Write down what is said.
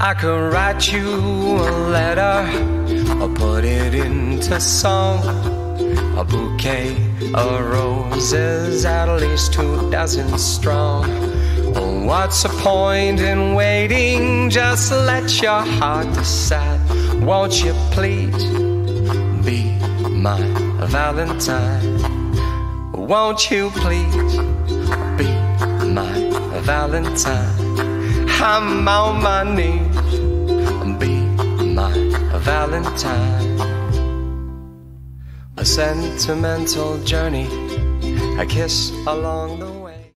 I could write you a letter or put it into song. A bouquet of roses, at least two dozen strong. Oh, what's the point in waiting? Just let your heart decide. Won't you please be my Valentine? Won't you please be my Valentine? I'm on my knees. Be my Valentine. A sentimental journey, a kiss along the way.